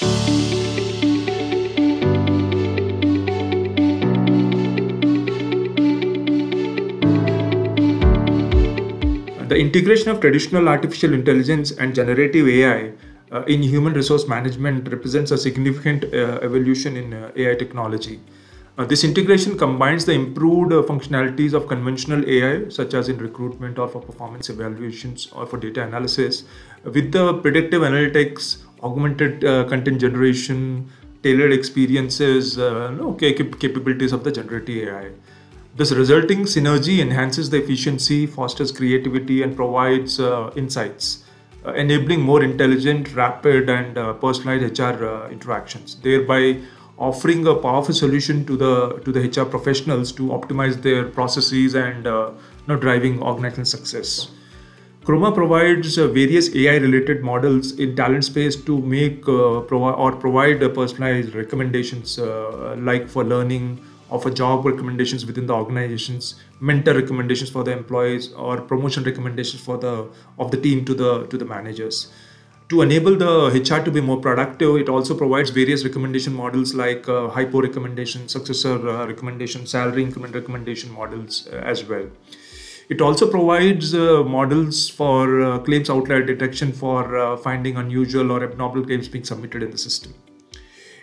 The integration of traditional artificial intelligence and generative AI uh, in human resource management represents a significant uh, evolution in uh, AI technology. Uh, this integration combines the improved uh, functionalities of conventional AI, such as in recruitment or for performance evaluations or for data analysis, with the predictive analytics, augmented uh, content generation, tailored experiences, uh, cap- capabilities of the generative AI. This resulting synergy enhances the efficiency, fosters creativity, and provides uh, insights, enabling more intelligent, rapid, and uh, personalized HR uh, interactions, thereby offering a powerful solution to the to the HR professionals to optimize their processes and uh, you know, driving organizational success. Chroma provides uh, various AI-related models in talent space to make uh, provi- or provide uh, personalized recommendations, uh, like for learning, offer job recommendations within the organizations, mentor recommendations for the employees, or promotion recommendations for the of the team to the to the managers. To enable the HR to be more productive, it also provides various recommendation models like uh, HiPo recommendation, successor uh, recommendation, salary increment recommendation models as well. It also provides uh, models for uh, claims outlier detection for uh, finding unusual or abnormal claims being submitted in the system.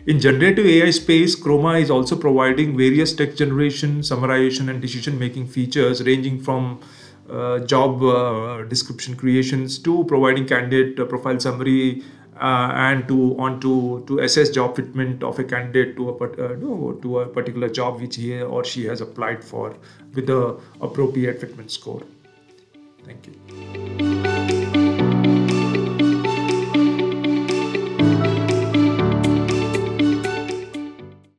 In generative AI space, Chroma is also providing various text generation, summarization, and decision making features ranging from uh, job uh, description creations to providing candidate uh, profile summary and to on to, to assess job fitment of a candidate to a uh, to a particular job which he or she has applied for with the appropriate fitment score. Thank you.